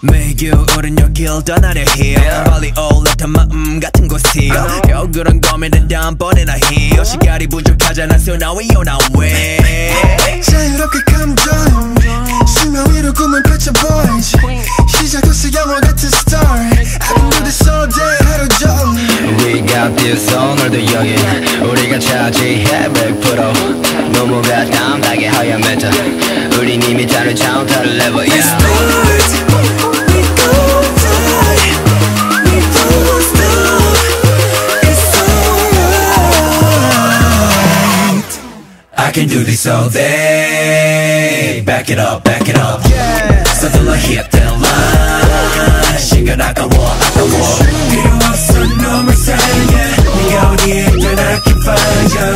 매겨울은 여길 떠나려 해요 빨리 올라탄 마음 같은 곳이요 겨울은 고민을 다음번에나 해요 시간이 부족하잖아 so now we on our way. 자유롭게 감정 수면 위로 꿈을 펼쳐 boys 시작했어 영화 같은 story I can do this all day 하루 종일 We got this 오늘도 여기 우리가 차지해 100% 너무가 담백하게 하얀 멘트 우린 이미 다른 차원 다른 레벨 yeah. I can do this all day Back it up, back it up 서둘러 hit that line 시간 아까워, 아까워 필요 없어 놈을 사랑해 네가 어디에 있든 I can find you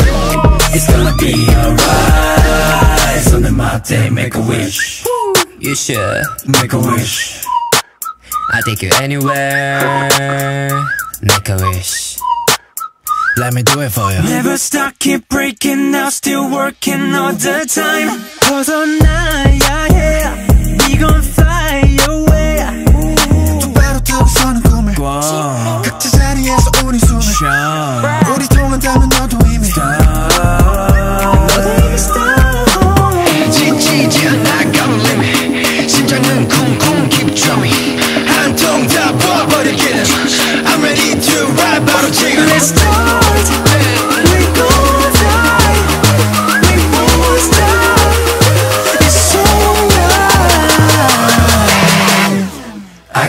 It's gonna be alright 손을 맞대 make a wish You should Make a wish I take you anywhere Make a wish Let me do it for you Never stop, keep breaking now Still working all the time 벗어나야 해 We gon' fly 우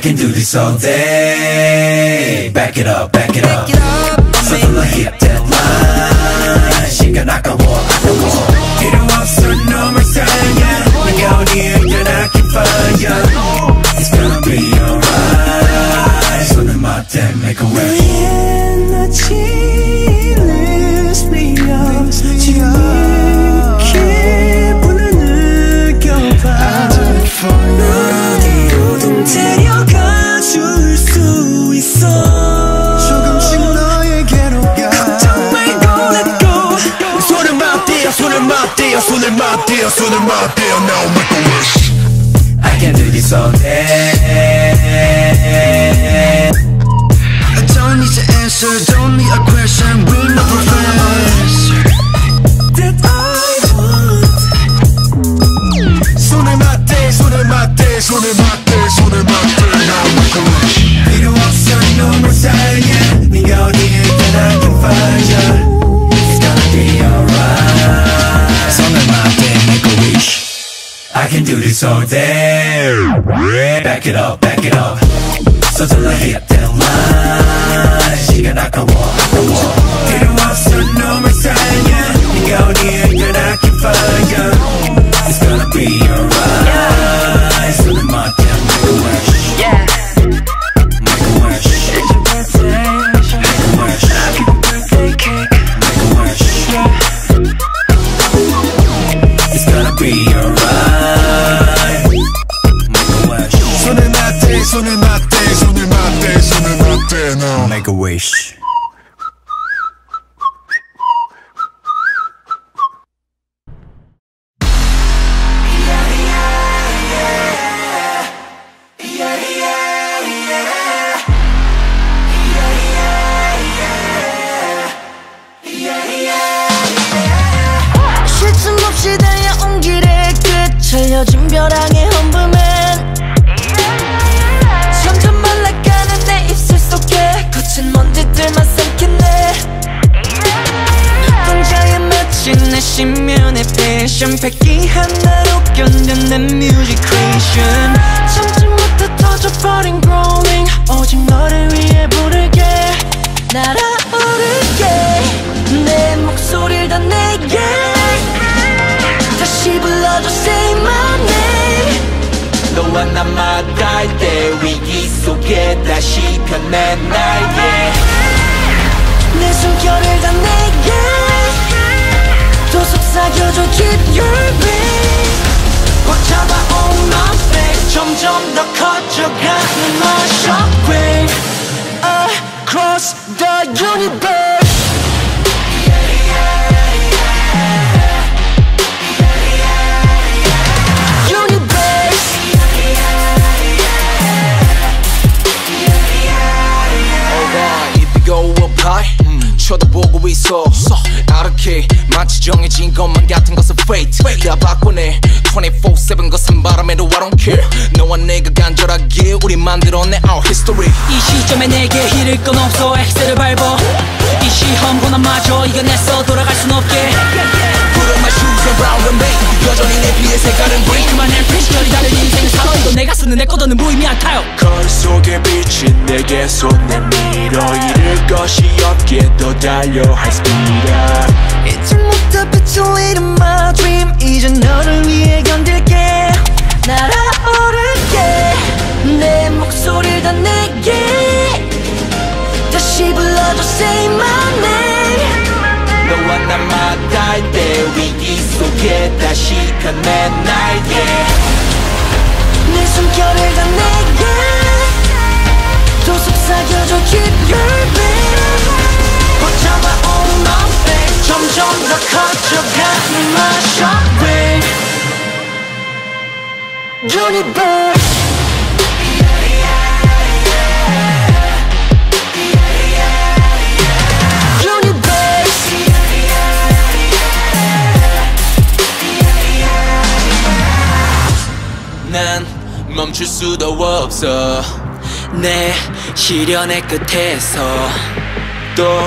can do this all day Back it up, back it up 서둘러 hit that line 시간 아까워, 아까워 필요 없어 놈을 사랑해 네가 어디에 있든 I can find you It's gonna be alright 손을 맞대 make a wish 맞대요 손을 맞대요 Now make a wish I can do this all day can do this all day Back it up back it up 서둘러 hit 간절하게 우리 만들어내 our history. 이 시점에 내게 잃을 건 없어 엑셀을 밟어 이 시험 고난마저 이겨냈어 돌아갈 순 없게. Put on my shoes and round and make 여전히 내 피의 색깔은 green. 그만해 프레시절이 다른 인생을 살아. 이건 내가 쓰는 내 거더는 무의미한 타협 거울 속에 비친 내게 손 내밀어. 잃을 것이 없게 더 달려 high speed 잊지 못해 빛을 잃은 my dream. 이제 너를 위해 견딜게. 날아오를게 내 목소리를 다 내게 다시 불러줘 say my name 너와 나 만날 때 위기 속에 다시 펴내 날개 내 숨결을 다 내게 또 속삭여줘 keep your beat 보자마 on my face 점점 더 커져가는 my Universe Universe 멈출 수도 없어. 내 시련의 끝에서 또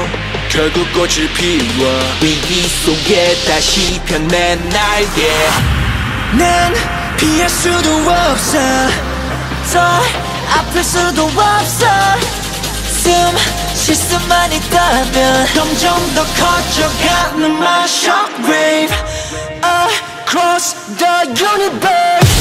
결국 꽃을 피워. 위기 속에 다시 펴내 날개 난 피할 수도 없어. 더 아플 수도 없어. 숨 쉴 수만 있다면 점점 더 커져가는 my shockwave Across the Universe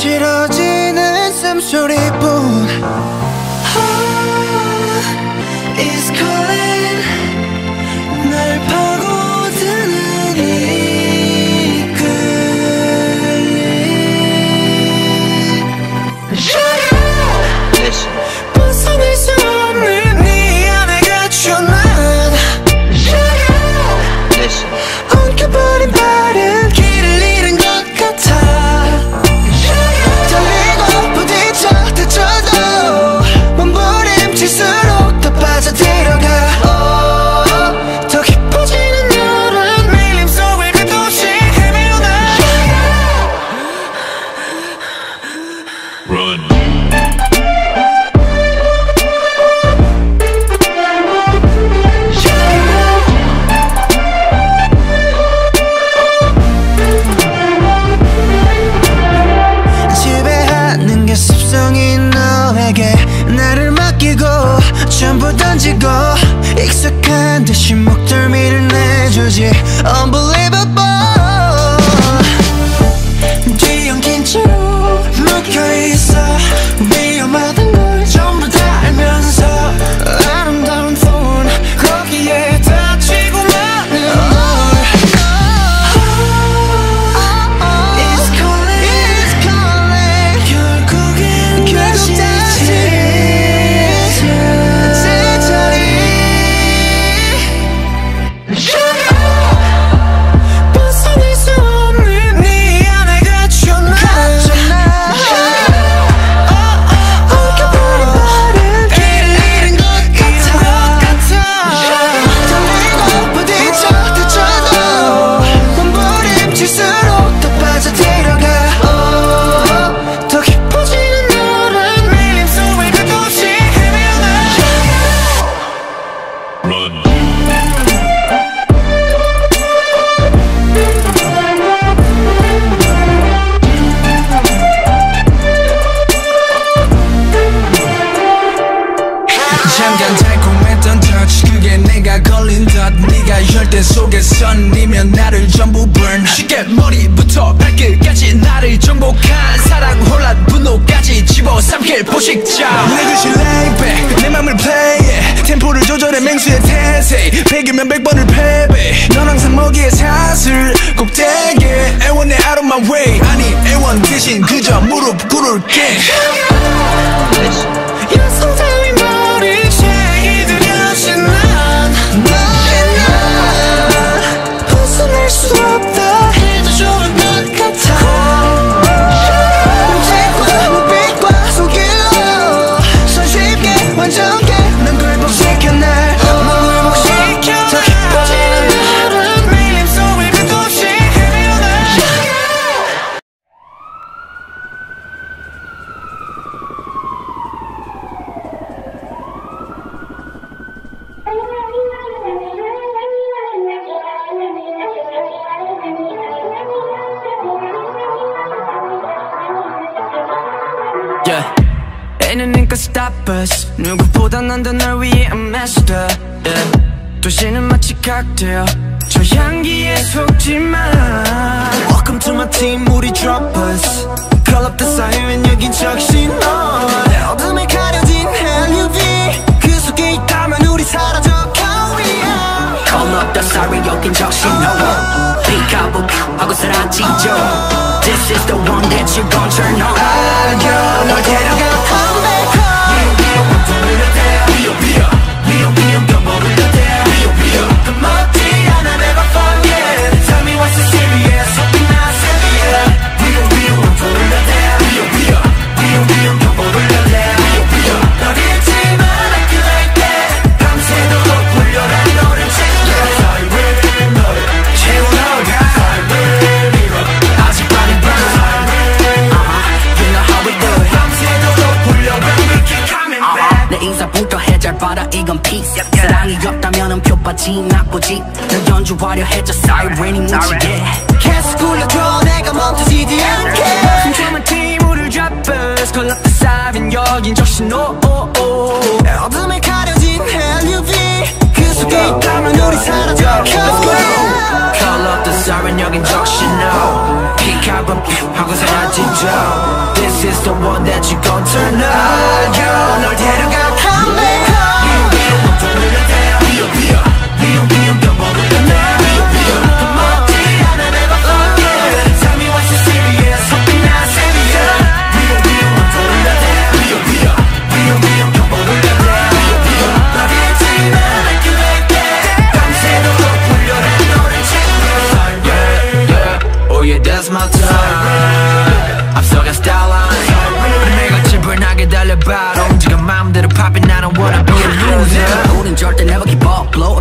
거칠어지는 숨소리뿐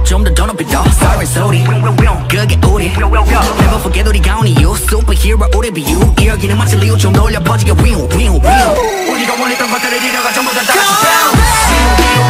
좀더 더 높이도 Sorry 소리 그게 우리. Never forget 우리 가 온 이유 Superhero 우리 비유 이야기는 마치 리우 좀 돌려 퍼지게 우리가 원했던 것들을 이뤄가 전부 다 다시 Go!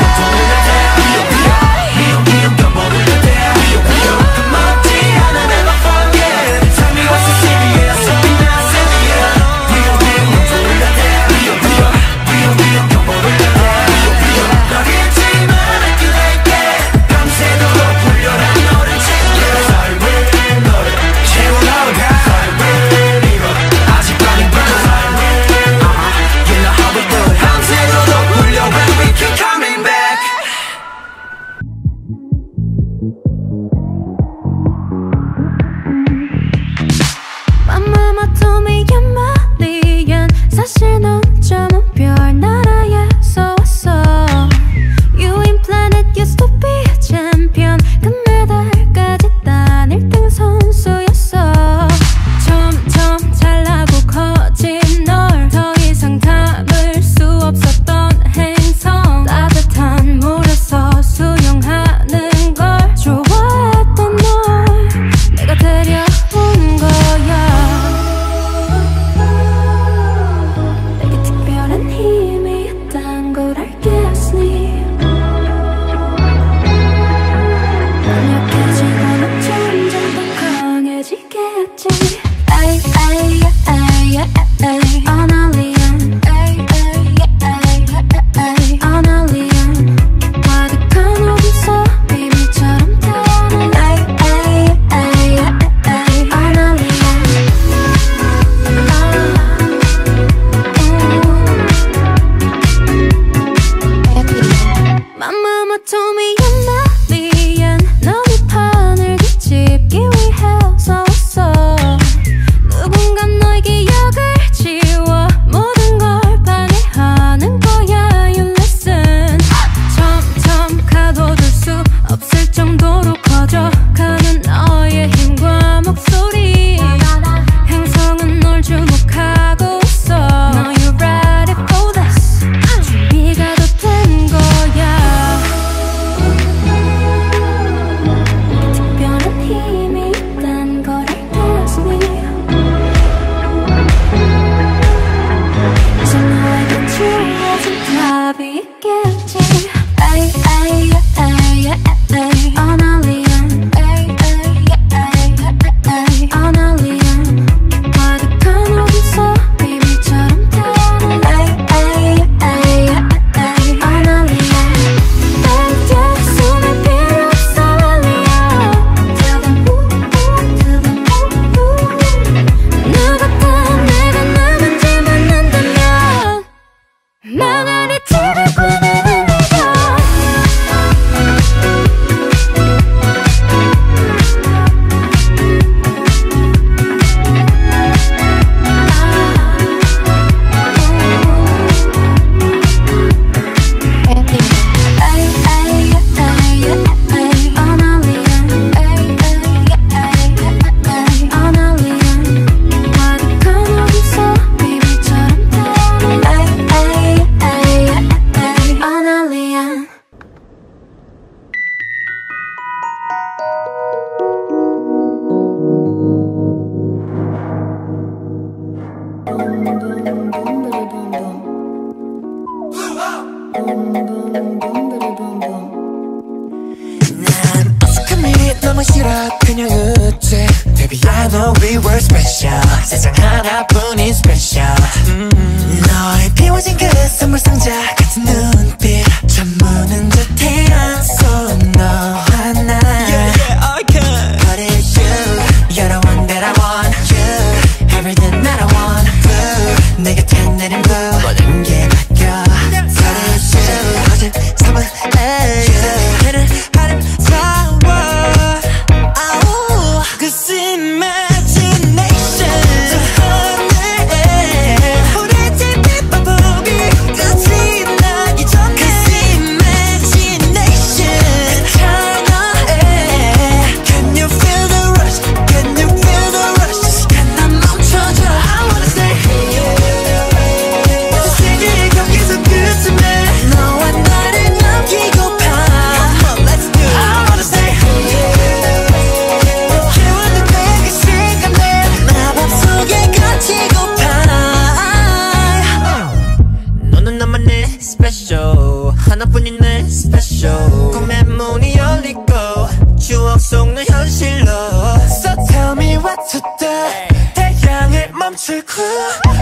넘칠 그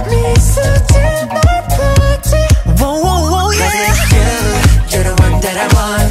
미소지만 보지 Whoa, whoa, whoa, yeah Cause it's you, you're the one that I want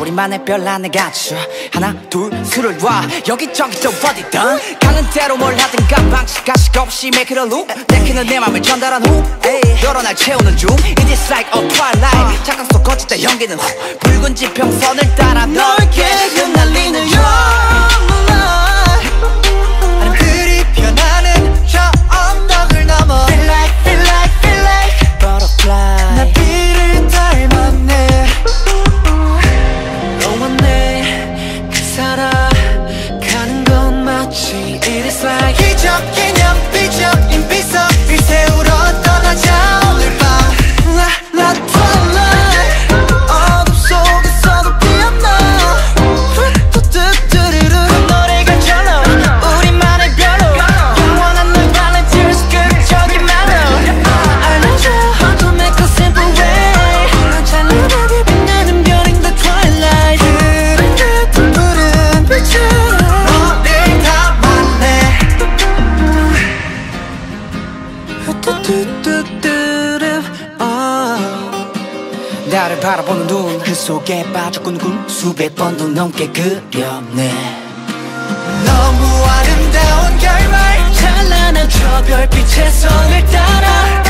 우리만의 별난을 갖춰 하나 둘 술을 와. 여기저기 또 어디든. 가는 대로 뭘 하든가 방식 가식 없이 make it a loop. 내키는 내 맘을 전달한 후 너로 날 채우는 중. It is like a twilight. 착각 속 거짓된 연기는 후. 붉은 지평선을 따라 넓게 흩날리는 여 나를 바라보는 눈 그 속에 빠졌군 꿈 수백 번도 넘게 그렸네 너무 아름다운 결말 찬란한 저 별빛의 선을 따라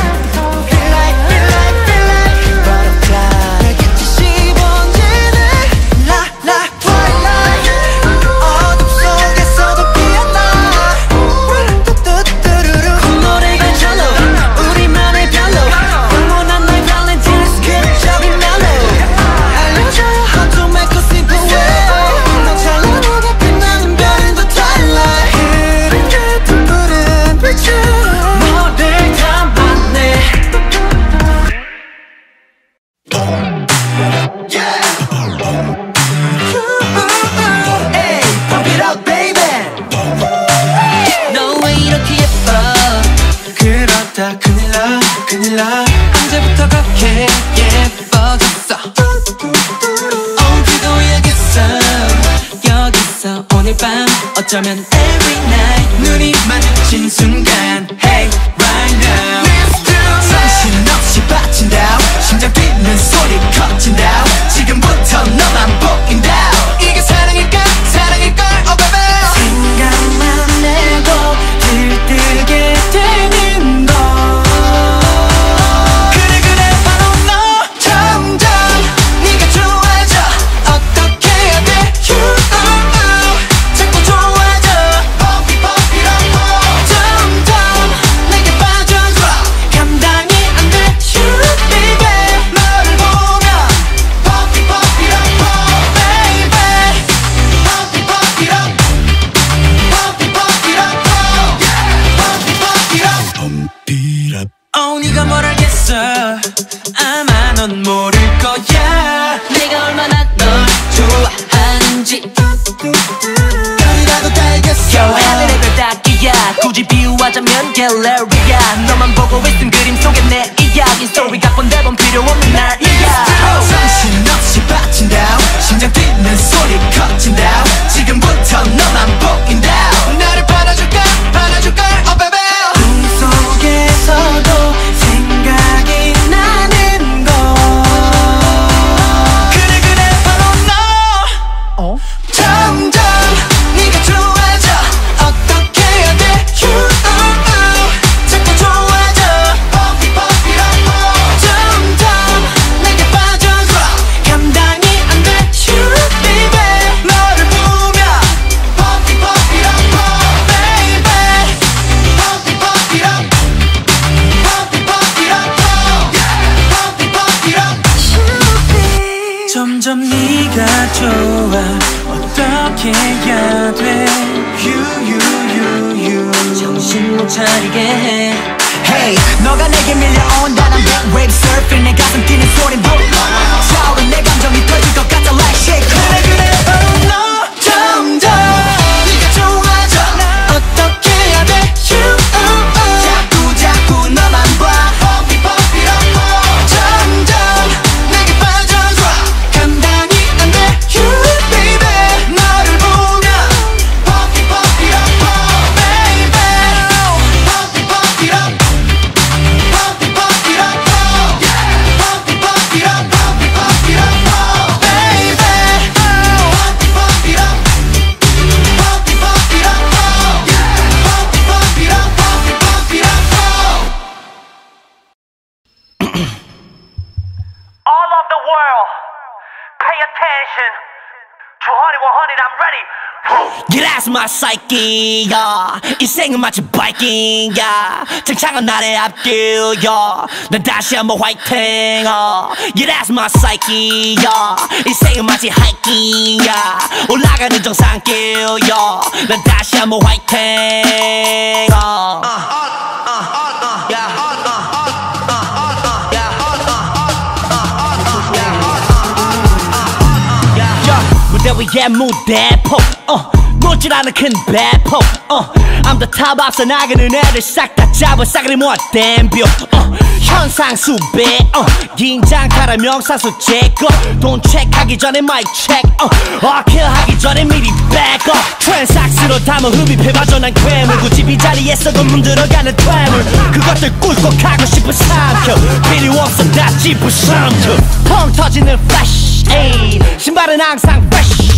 yeah. 인생은 마치 바이킹, yeah. 창창한 나의 앞길, yeah. 난 다시 한번 화이팅, uh. Get out my psyche, yeah. 인생은 마치 하이킹, yeah. 올라가는 정상길, yeah. 난 다시 한번 화이팅, uh. 무대 위에 무대포 어 않은 큰 배포 어 I'm the top 앞서 나가는 애들 싹 다 잡아 싸그리 모아 댐벼 어 현상 수배 어 긴장 타라 명사수 제거 돈 체크하기 전에 마이크 체크 어 어킬 하기 전에 미리 백업 트랜삭스로 담은 흡입해 봐줘 난 괴물. 굳이 빈자리에서도 문들어가는 퇴물. 그것들 꿀꺽하고 싶은 삼켜. 필요 없어 다 짚어 삼켜. 펑 터지는 플래시 에이 신발은 항상 fresh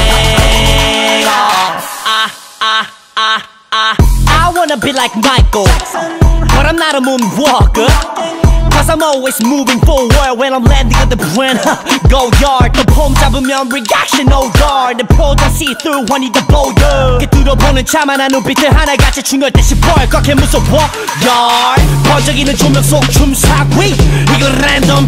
I, I wanna be like Michael, but I'm not a moonwalker. I'm always moving forward when I'm landing on the brand Go yard 또폼 잡으면 reaction no guard 내 표정 see through 원이 더 보여 이렇게 뚫어보는 차만한 눈빛들 하나같이 중요할 때 싶어 꽉해 무서워 yard 번쩍이는 조명 속 춤사위 이걸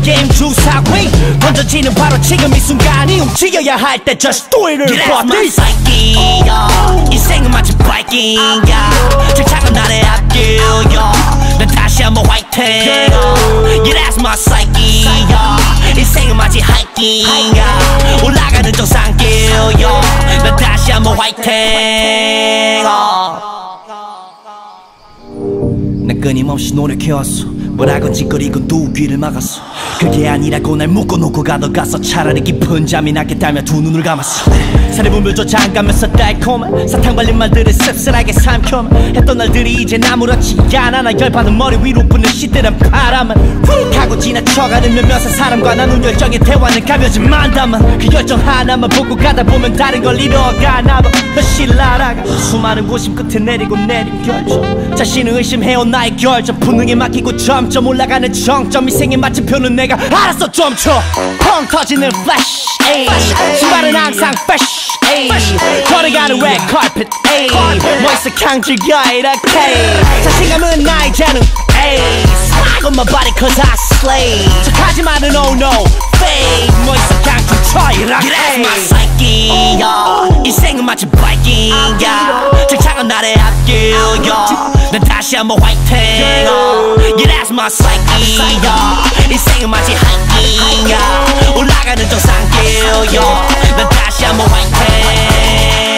게임 주사위 던져지는 바로 지금 이 순간이 움직여야 할 때 just do it Yeah, that's my body psyche, yeah. 인생은 마치 바이킹, yeah. 즐창은 나의 앞길, yeah. 난 다시 한번 화이팅, yeah. That's my psyche, yeah. 인생은 마치 하이킹, yeah. 올라가는 정상길, yeah. 난 다시 한번 화이팅, yeah. 난 끊임없이 노력해왔어. 뭐라건 짓거리고 두 귀를 막았어. 그게 아니라고 날 묶어놓고 가둬갔어 차라리 깊은 잠이 낫게 달며 두 눈을 감았어. 살에 물밀조 잠가면서 달콤한 사탕 발린 말들을 씁쓸하게 삼켜 했던 날들이 이제 아무렇지 않아 나 열받은 머리 위로 부는 시들한 바람은 휙 하고 지나쳐가는 몇몇의 사람과 나눈 열정의 대화는 가벼진 만담은 그 열정 하나만 보고 가다 보면 다른 걸 이뤄가나 봐. 현실 날아가 수많은 고심 끝에 내리고 내린 결정. 자신을 의심해온 나의 결정 본능에 맡기고 점점 올라가는 정점 인생의 마침표는 내가 알아서 점쳐 펑 터지는 플래시 에이 신발은 항상 fresh 에이 걸어가는 red carpet 에이 멋있어 강질겨 이렇게. 자신감은 나의 재능 에이 on my body cause I slay 척하지만은 oh no fake 멋있어 강질쳐 이렇게 That's my psyche, yeah. 인생은 마치 바이킹, yeah. 즐창은 나의 앞길, yeah. 난 다시 한번 화이팅, yeah. Yeah, that's my psyche, yeah. 인생은 마치 하이킹, yeah. 올라가는 정상길, yeah. 난 다시 한번 화이팅,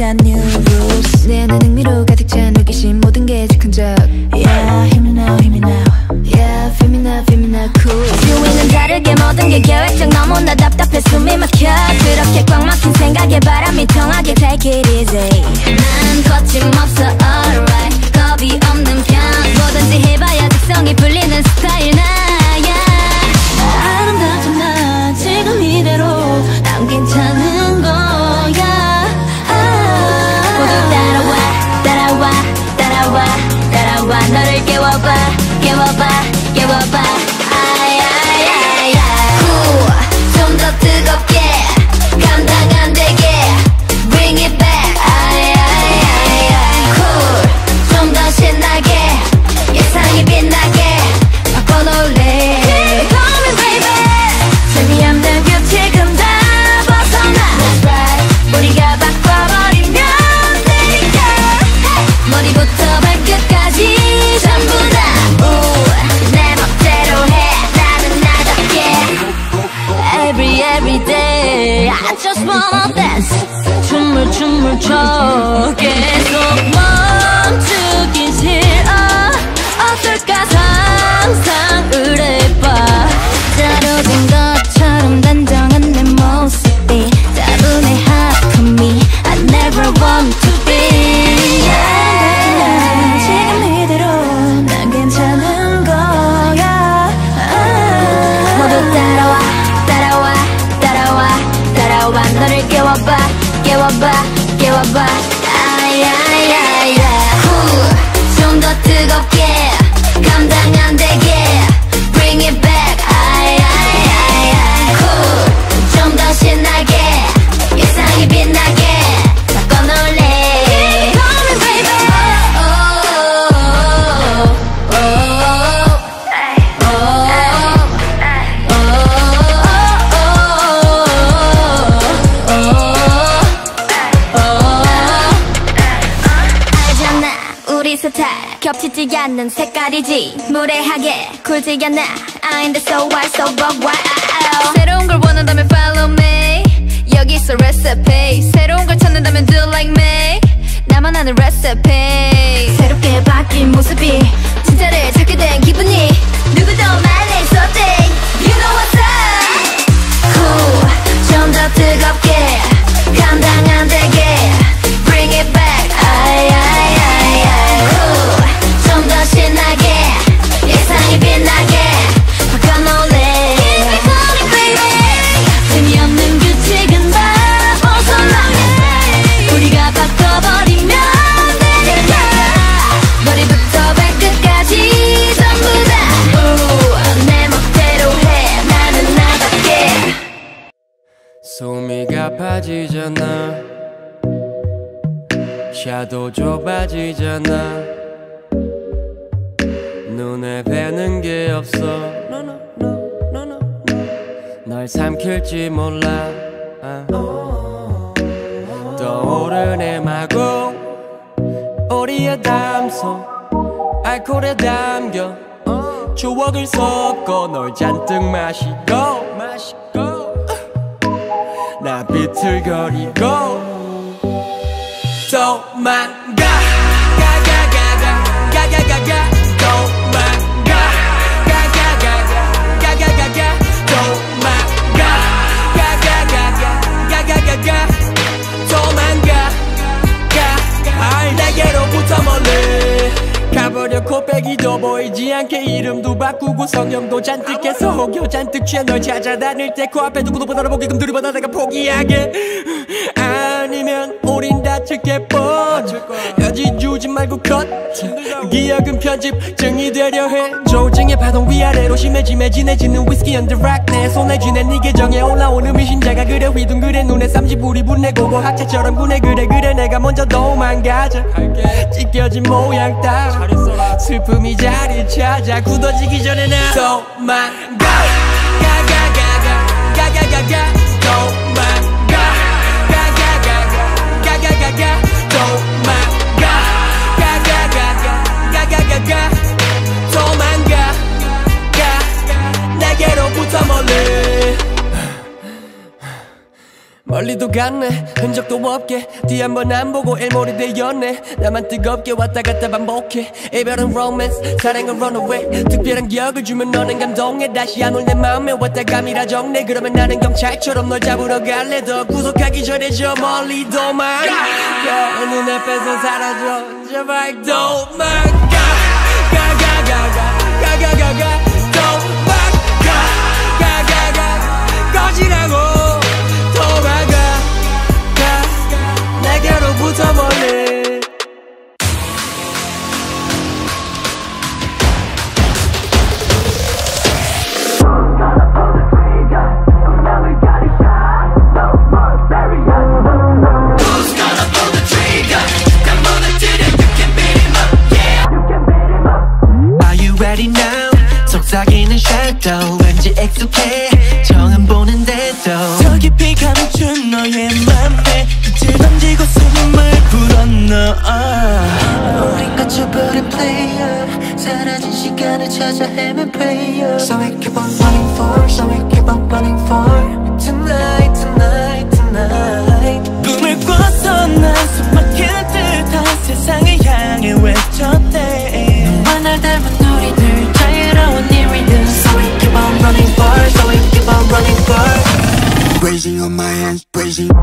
만들어간 new rules 내 안에 흥미로 가득 찬 호기심 모든 게 즉흥적 Yeah 힘이 now 힘이 now Yeah feel me now feel me now cool 샤도 좁아지잖아. 눈에 뵈는 게 없어. 널 삼킬지 몰라. 아. 떠오르네 마구. 우리의 담소. 알코올에 담겨. 추억을 섞어 널 잔뜩 마시고. 마시고. 나 비틀거리고 도망가 가가가가 가가가가 도망가 가가가가 가가가가 도망가 가가가가 가가가가 도망가 가 내게로부터 멀리 가버려 코빼기도 보이지 않게 이름도 바꾸고 성형도 잔뜩 해서 혹여 잔뜩 취해 널 찾아다닐 때 코앞에 누구도 못 알아보게끔 들이받아 내가 포기하게 아 니면 우린 다칠게 뻔 여지 주지 말고 컷. 기억은 편집 증이 되려 해. 조증의 파동 위아래로 심해지매 진해지는 위스키 언더 락 내 손에 쥐내 네 계정에 올라오는 미신자가 그래 휘둥그레 눈에 쌈지불이 분내 고 고 학자처럼 구네 그래 그래 내가 먼저 도망가자 찢겨진 모양 따 슬픔이 자리 찾아 굳어지기 전에 나 도망가 가가가가 가가가가 가 내게로부터 멀리. 멀리도 갔네. 흔적도 없게. 뒤 한 번 안 보고 일몰이 되었네. 나만 뜨겁게 왔다 갔다 반복해. 이별은 로맨스 사랑은 runaway. 특별한 기억을 주면 너는 감동해. 다시 안올내 맘에 왔다 감이라 정네. 그러면 나는 경찰처럼 널 잡으러 갈래. 더 구속하기 전에 저 멀리 도망가 눈 앞에서 사라져. 제발 도망가 가가가가 가가가가 가가가 꺼지라고 도망가. 가 내게로부터 멀리 Are you ready now? 속삭이는 shadow 왠지 익숙해 찾아 헤맨 player So we keep on running for So we keep on running for Tonight tonight tonight 꿈을 꿔서 난 숨막힐 듯한 세상을 향해 외쳤대 너와 날 닮은 우리들 자유로운 이 rhythm So we keep on running for So we keep on running for Raising on my hands, raising.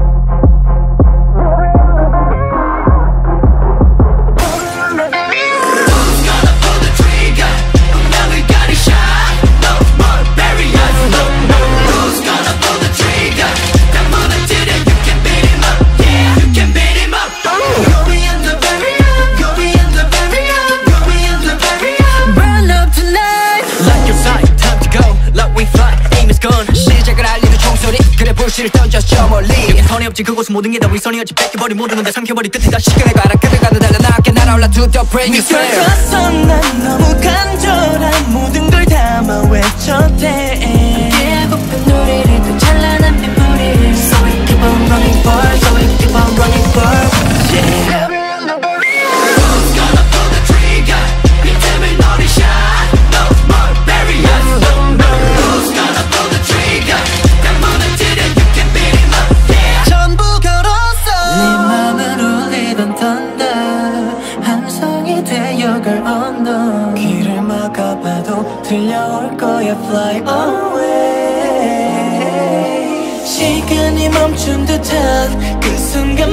없지. 그곳은 모든 게 다 위선이었지. 뺏겨버린 모든 건다 삼켜버린 끝에 다 시간을 가라 끌어가는 달려 나게 날아올라 to the brand new flare 미쳐서 난 너무 간절한 모든 걸 담아 외쳤대. 함께하고픈 우리를 또 찬란한 빗물이 So we keep on running for So we keep on running for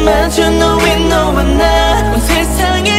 순간마저 너의 너와 나 온 세상이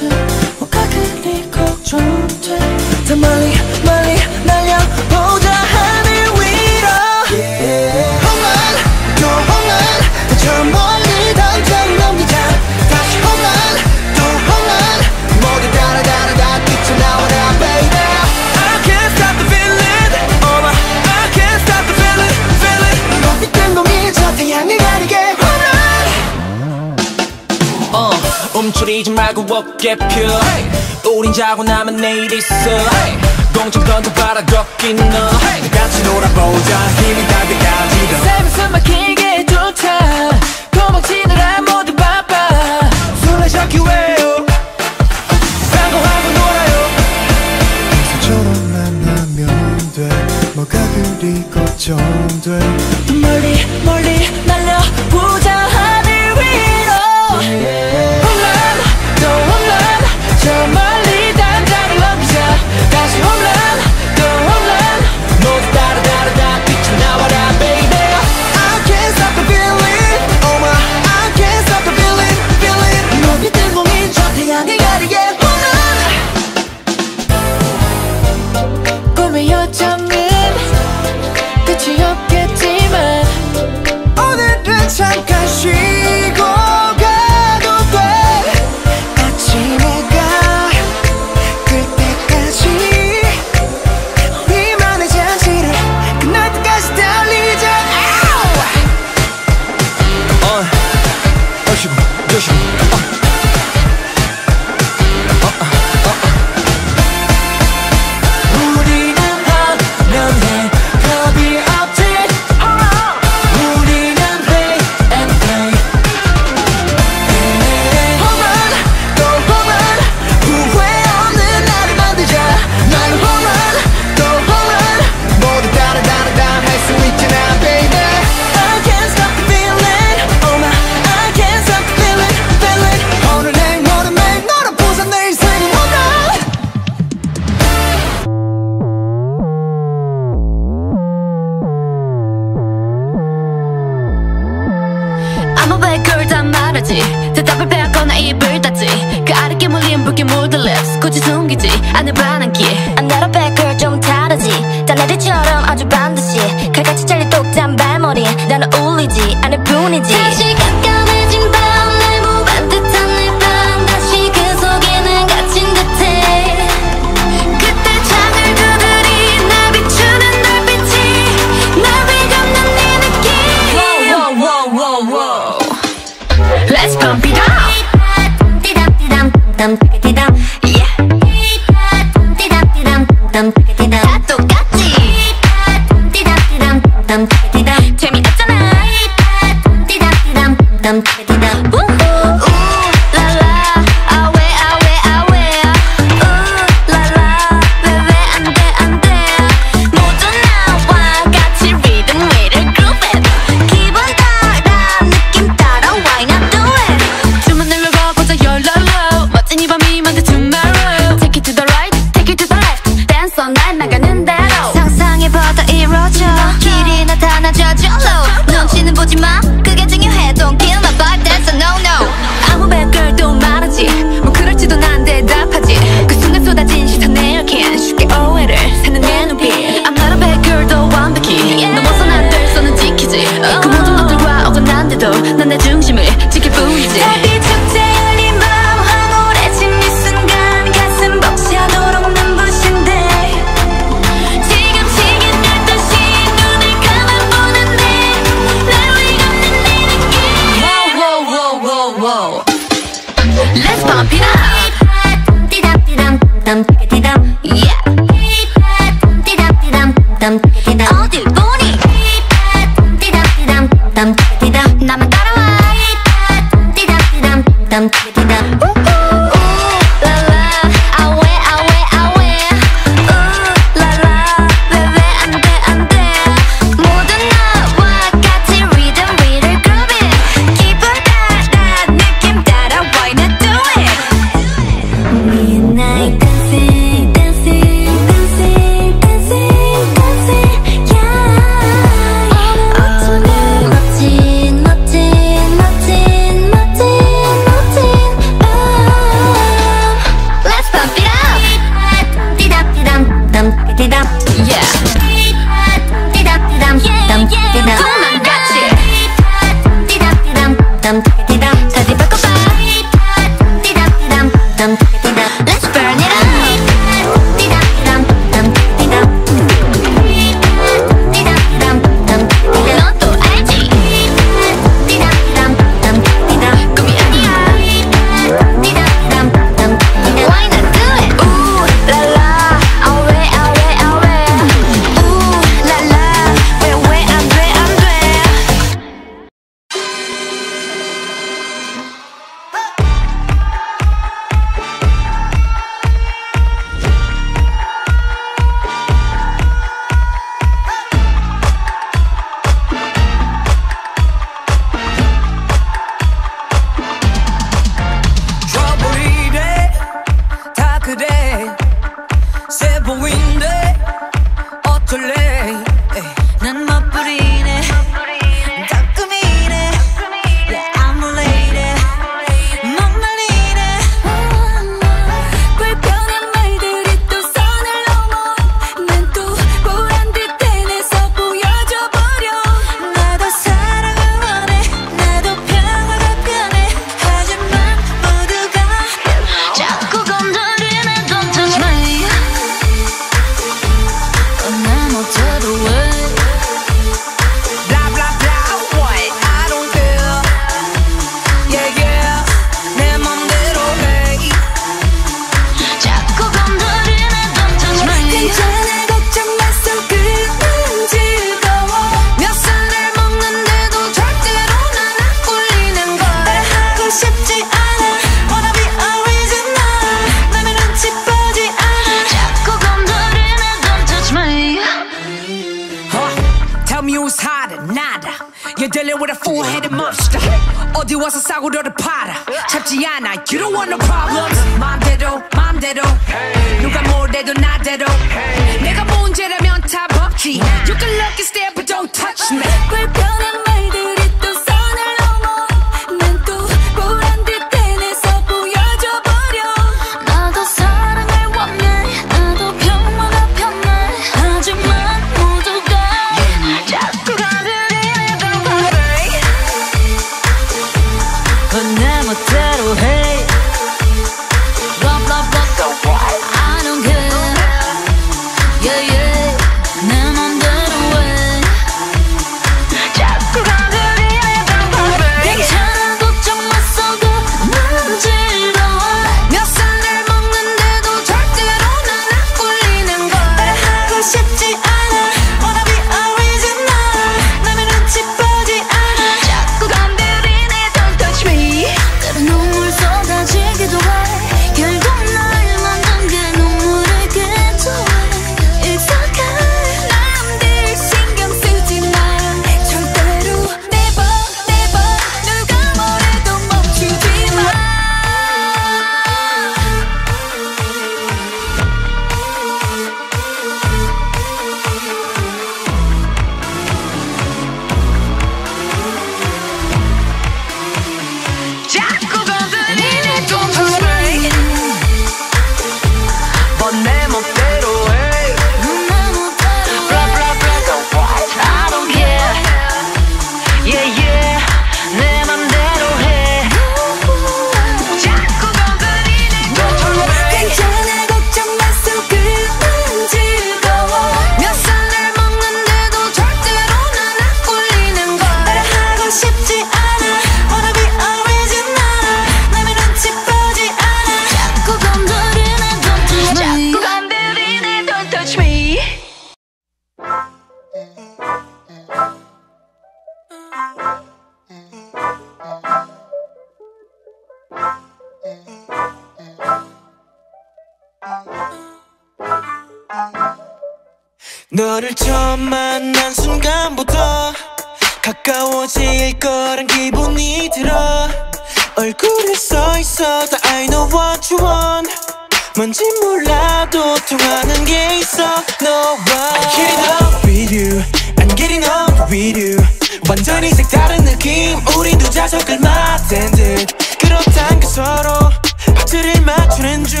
뭔지 몰라도 통하는 게 있어. 너와 I get it up with you. I'm getting up with you. 완전히 색다른 느낌. 우리 두 자석을 맞댄 듯. 그렇단 그 서로 박자를 맞추는 중.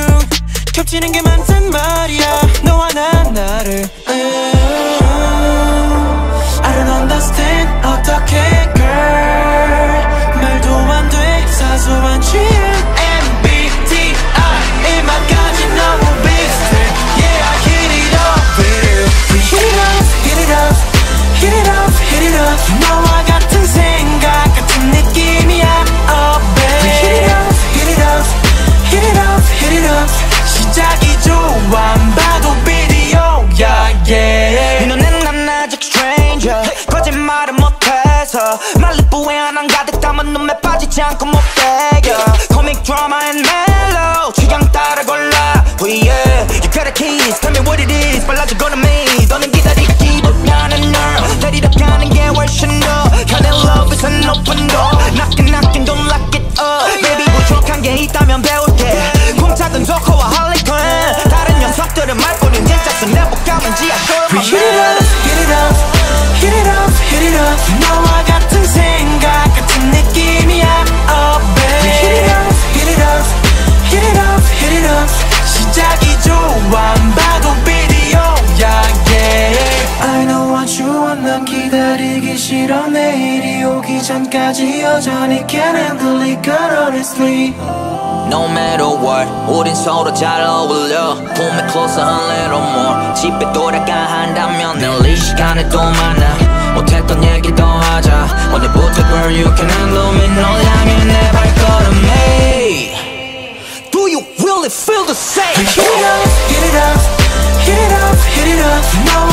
겹치는 게 많단 말이야. 너와 나 멈추지 않고 못 배겨 코믹 드라마 and mellow 취향 따라 골라 Oh yeah You got a kiss Tell me what it is 빨라지거나 me 너는 기다리기보다는 널 데리러 가는 게 훨씬 더 현의 love is an open door Knockin' knockin' don't lock it up Baby 부족한 게 있다면 배울게 공차든 조커와 할리퀸 다른 녀석들은 말뿐인 진짜 쓴 내복 감은 지하 끌어 Get it up, get it up, get it up, hit it up Now 지금까지 여전히 can't handle it girl honestly. No matter what 우린 서로 잘 어울려. Pull me closer a little more. 집에 돌아가 한다면 늘이 시간에 또 만나. 못했던 얘기 더 하자. 오늘부터 girl you can handle me 널 향해 내 발걸음에 Do you really feel the same? Hit it up, hit it up, hit it up, hit it up. No.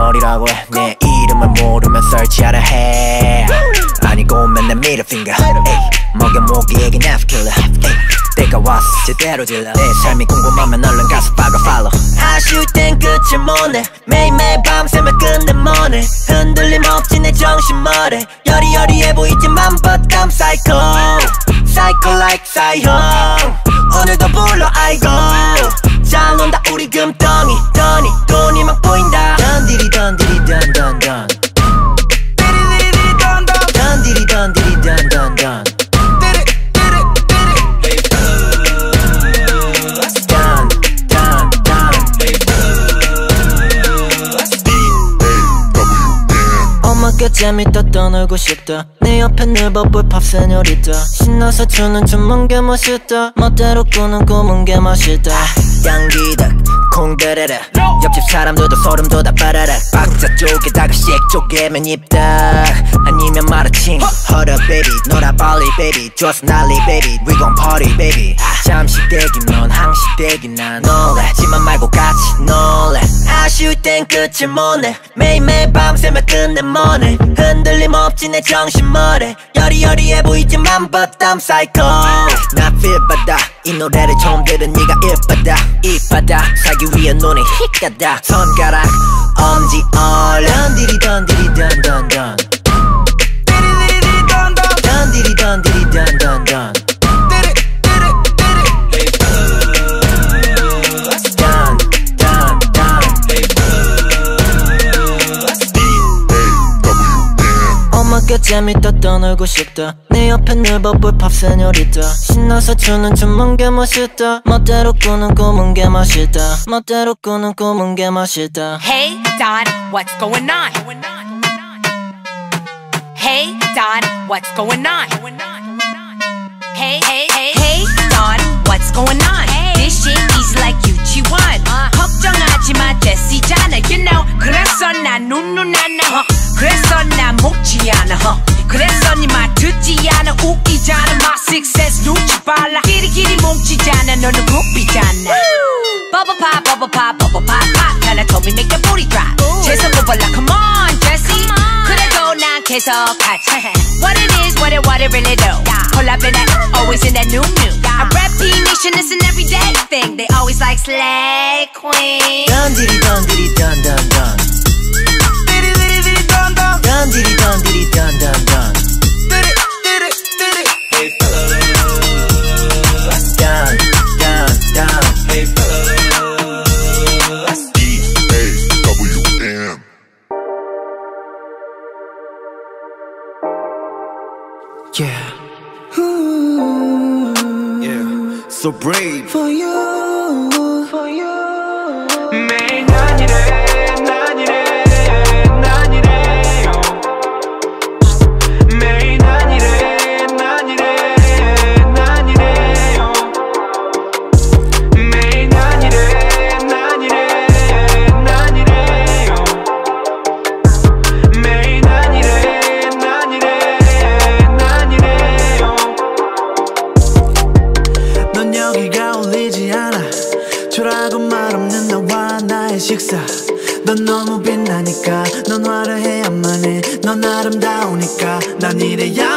거리라고 해 내 이름을 모르면 설치하려 해. 아니고 맨날 finger 에이, 먹여 모기에게 납킬러 때가 왔어 제대로 질러. 내 삶이 궁금하면 얼른 가서 박아 follow. 아쉬울 땐 끝을 못내 매일매일 밤새며 끝내 뭐네. 흔들림 없지 내 정신 머리 여리여리해 보이지만 but I'm psycho. Psycho like psycho 오늘도 불러 아이고 잘 논다 우리 금덩이. 더니 돈이 막 보인다. 던디리 던디리 던던던 엄마가 재밌다 떠놀고 싶다. 내 옆에 늘 버블 팝 세뇨리다. 신나서 추는 춤은 게 멋있다. 멋대로 꾸는 꿈은 게 멋있다. 양기덕 콩데레레. 옆집 사람들도 소름 돋아 빠라라. 박자 쪼개다가 씩 쪼개면 입덕 아니면 마라칭. Up baby. 놀아 빨리 baby. Just 난리 baby. We gon' party baby. 잠시 대기면 항시 대기 난. 놀래지만 말고 같이 놀래. 아쉬울 땐 끝을 못내. 매일매일 밤새며 끝내 뭐네 흔들림 없지 내 정신머리. 여리여리해 보이지만 but I'm psycho 나 받아. 이 노래를 처음 들은 네가 이쁘다 이쁘다. 사기 위해 눈이 희까다. 손가락. 엄지 얼 던디리 던디리 던던던. 던디리 던디리 던던던 던, 엄마가 재밌다 떠놀고 싶다 내 옆에 늘 버블 팝 세뇨리다 신나서 추는 춤은 게 멋있다 멋대로 꾸는 꿈은 게 멋있다 멋대로 꾸는 꿈은 게 멋있다 Hey Don, what's going on? Hey Don, what's going on? Hey, hey, hey, hey Don, what's going on? This shit is like 유치원 걱정하지 마 됐시잖아 You know 그래서 난 눈눈하나 huh? 그래서 난 먹지 않아 huh? 그래서 니말 듣지 않아 웃기잖아 My success 눈치 빨라 끼리끼리 뭉치잖아 너는 굽이잖아 Bubble pop, bubble pop, bubble pop, pop 하나 told me make your booty drop 재서 뽑아라 come on 난 계속하지 What it is, what it, what it really do Collab in that, always in that new new I rap P-Nation, it's an everyday thing They always like slay queen 던디리 던디리 던던던 던디리 던디리 던던던 던, Yeah. Yeah. So brave. For you, for you. 아름다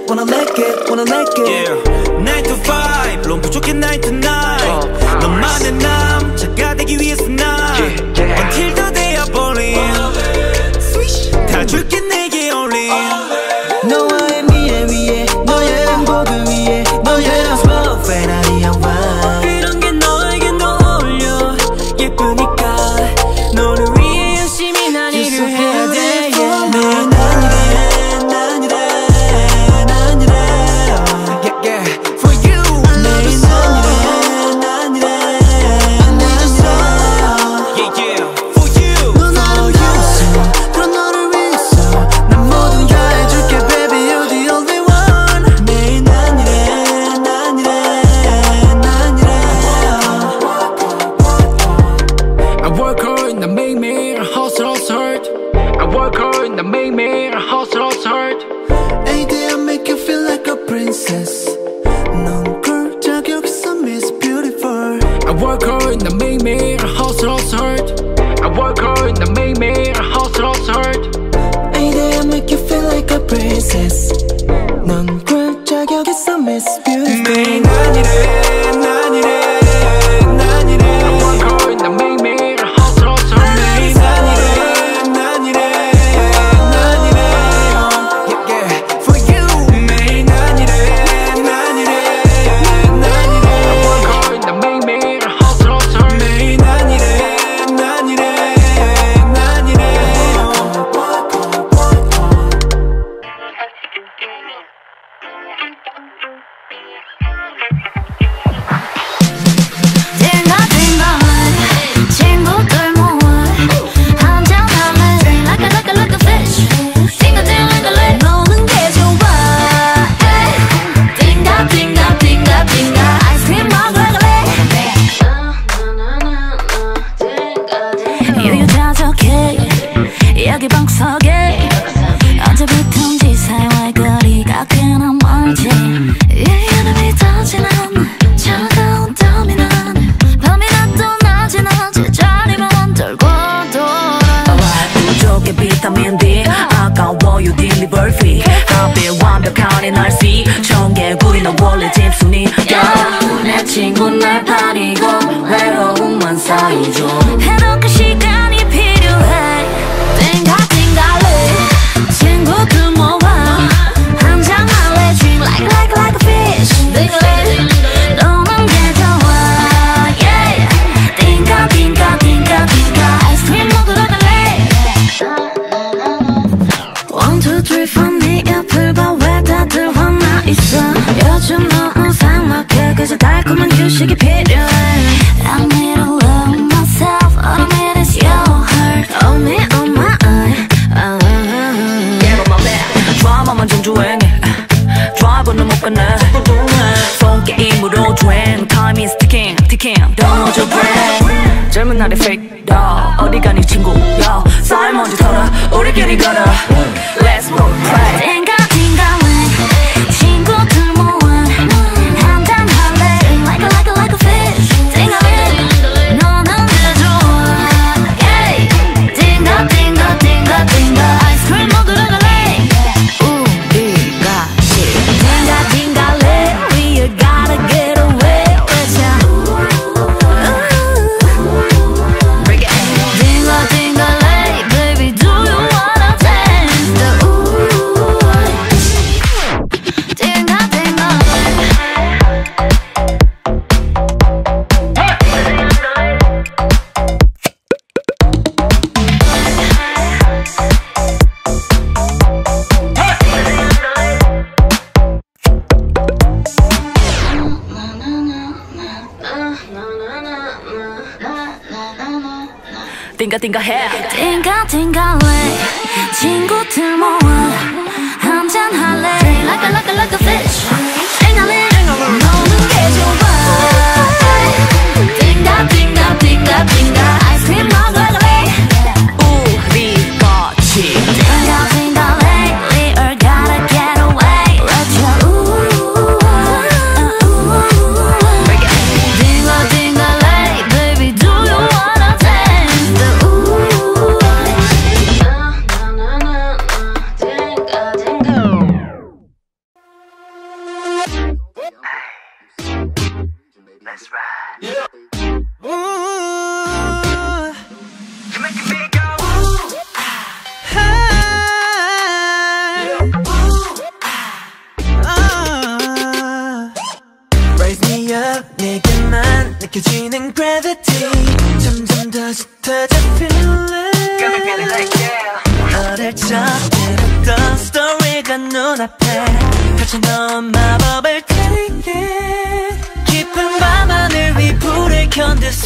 like lipstick wanna lick it wanna lick it yeah. 9 to 5 론 부족해 9 to 9 너만의 you should get.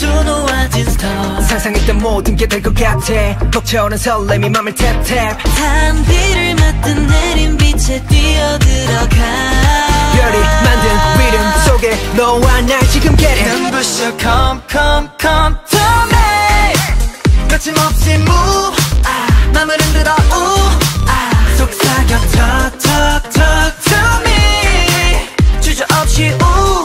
수놓아진 스톱 상상했던 모든 게 될 것 같아. 벅차오는 설렘이 맘을 탭탭. 한 비를 맞든 내린 빛에 뛰어들어가. 별이 만든 리듬 속에 너와 나 지금 get it. 눈부셔 come come come to me 거침없이 move. 아, 맘을 흔들어 우. 아, 속삭여 talk talk talk to me 주저없이 우.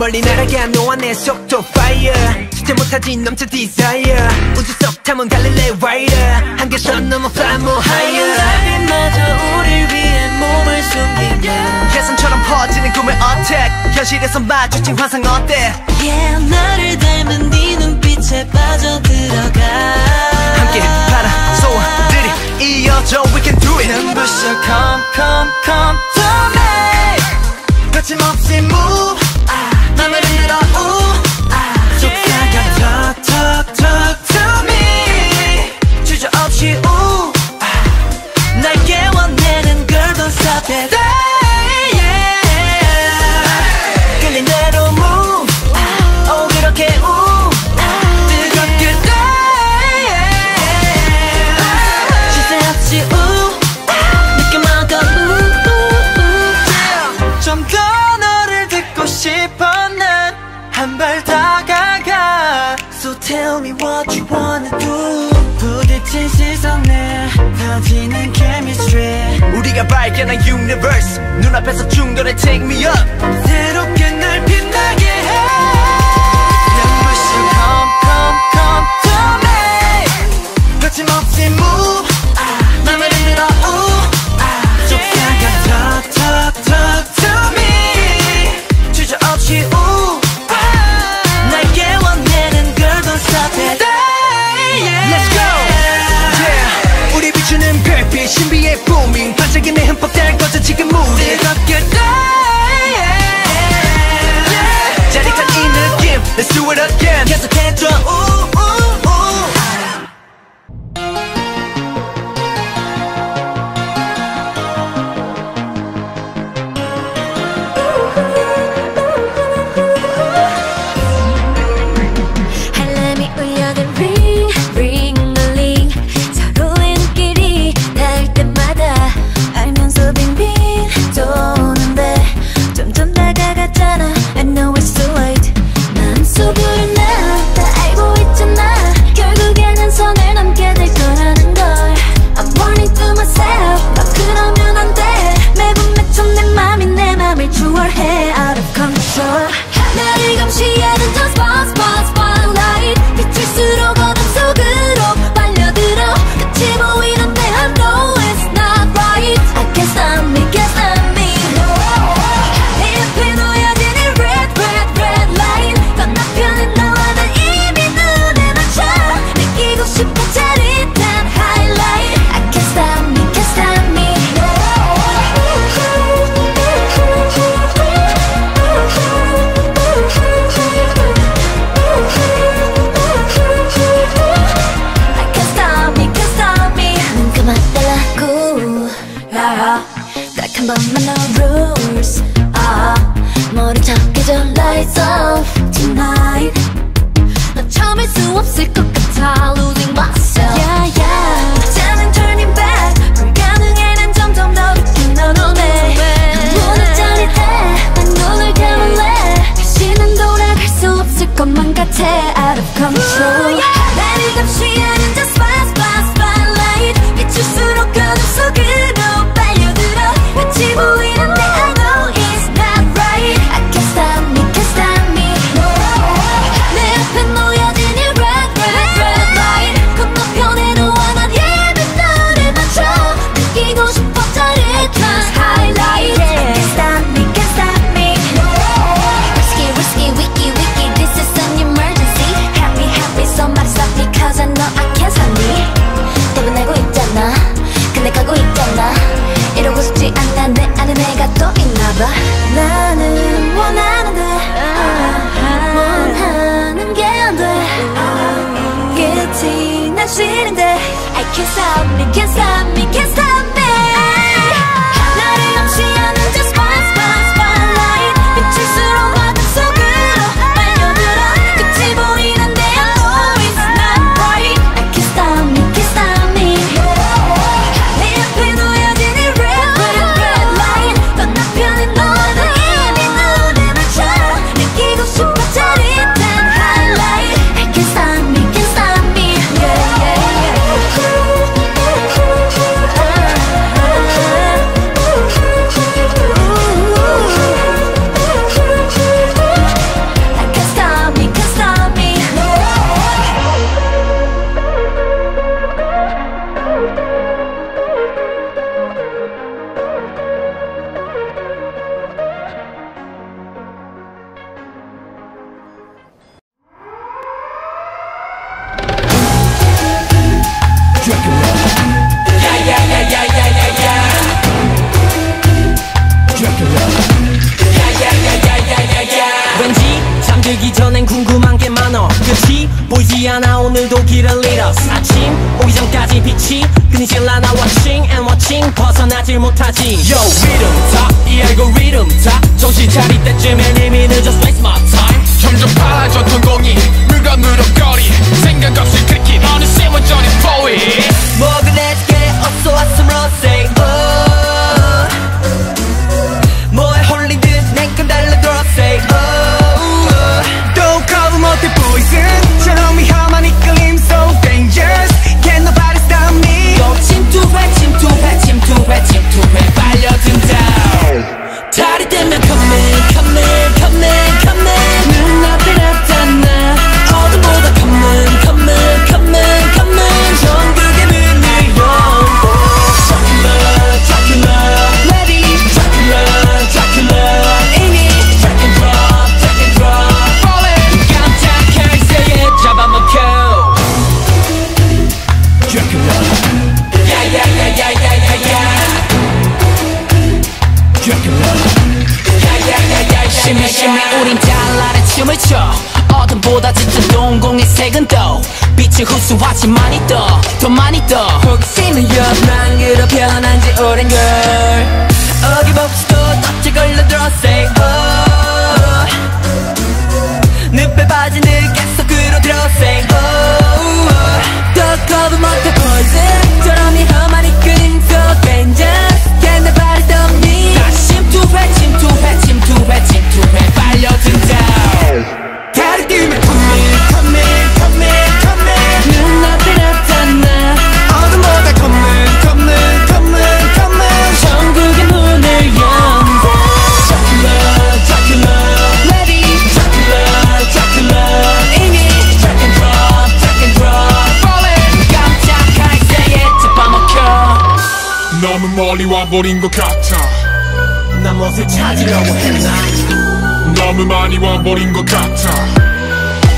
멀리 날아가 너와 내 속도 fire. 진짜 못하지 넘쳐 desire. 우주 속 탐험 갈릴레 와이어 한계선 넘어 fly more higher. 사람마저 우릴 위해 몸을 숨긴다 개선처럼 퍼지는 꿈을 어택. 현실에서 마주친 환상 어때? Yeah 나를 닮은 네 눈빛에 빠져들어가. 함께 바라 소원들이 이어져. We can do it. 눈부셔 come come come to me. 거침없이 move 맘을 흔들어 우 아, 속삭여 턱턱턱 to me 주저없이 우 발견한 universe. 눈앞에서 충돌해 take me up. 새롭게 와버린 것 같아. 나 무엇을 찾으려고 했나? 너무 많이 와버린 것 같아.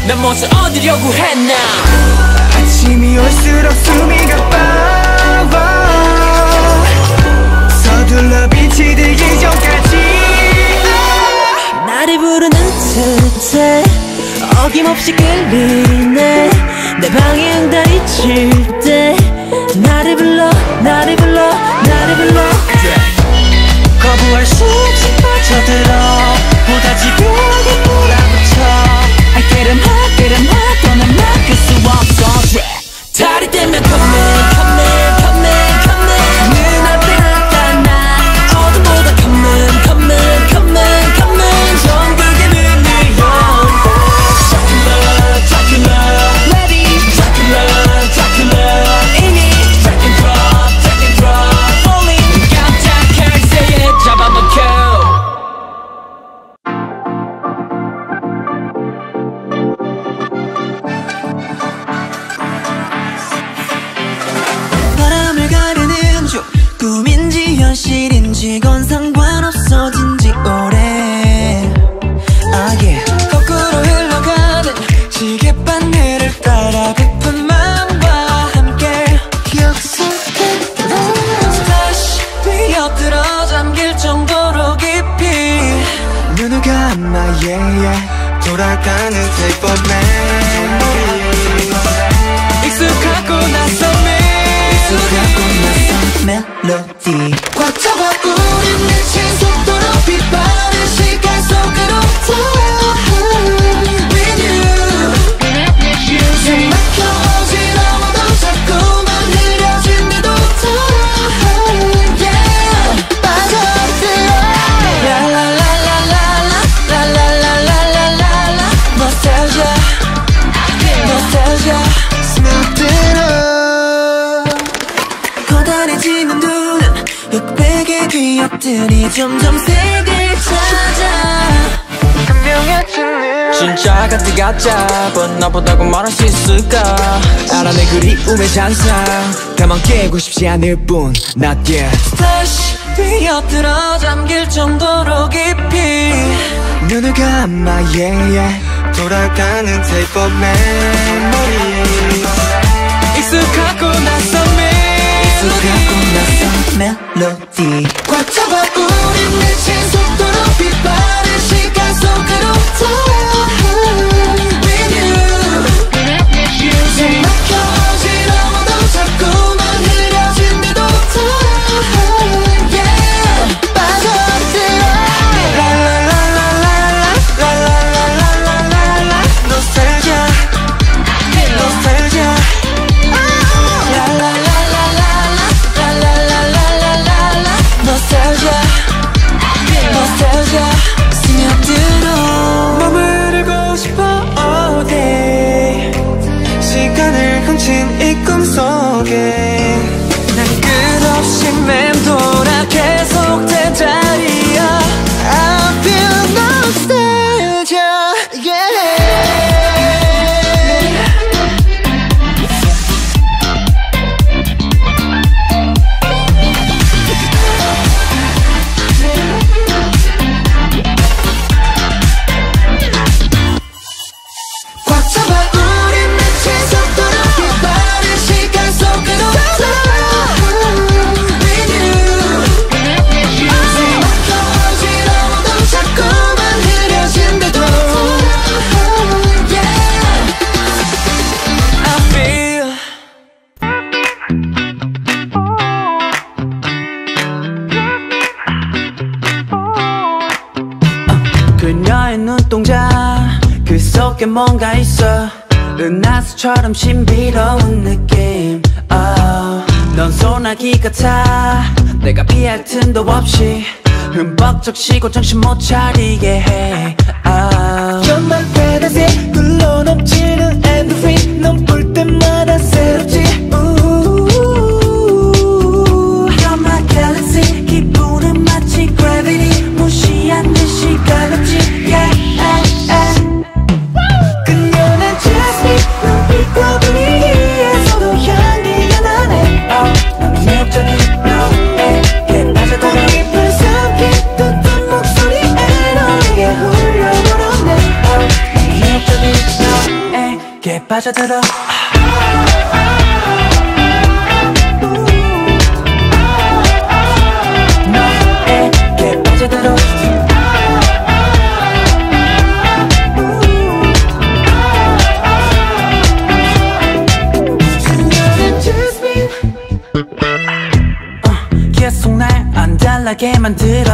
나 무엇을 얻으려고 했나? 아침이 올수록 숨이 가빠워. 서둘러 빛이 들기 전까지. 나를 부르는 틈새 어김없이 끌리네. 내 방에 응달이 칠때 나를 불러 나를 불러. 나를 불러. 거부할 수 없이 빠져들어. 보다 지겨워게 몰아붙여. I get him hot, get him hot 너는 막을 수 없어. 예. 다리 때문에 come 기억들이 점점 색을 찾아. 분명해지는 진짜 같은 가짜 b 나보다고 말할 수 있을까? 알아 내 그리움의 잔상 다만 깨고 싶지 않을 뿐 Not yet. 다시 뛰어들어 잠길 정도로 깊이. 눈을 감아 yeah, yeah. 돌아가는 테이프 맨 머리. 익숙하고 낯선 익숙하고 낯선 멜로디. 꽉 잡아 우린 미친 속도로 빛바랜 시간 속으로 더 뭔가 있어. 은하수처럼 신비로운 느낌. Oh, 넌 소나기 같아. 내가 피할 틈도 없이 흠뻑 적시고 정신 못 차리게 해. Oh. You're my fantasy 둘러넘치는 빠져들어. 너에게 빠져들어. 어, 계속 날 안달라게 만들어.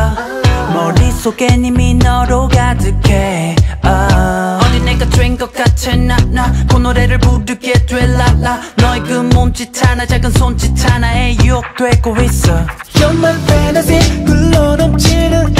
머릿속에 님 노래를 부르게 돼 라라. 너의 그 몸짓 하나 작은 손짓 하나에 유혹되고 있어. You're my fantasy 흘러 넘치는